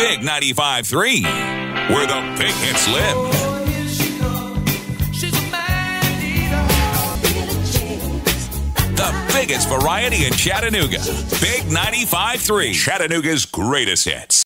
Big 95.3, where the big hits live. The biggest variety in Chattanooga. Big 95.3, Chattanooga's greatest hits.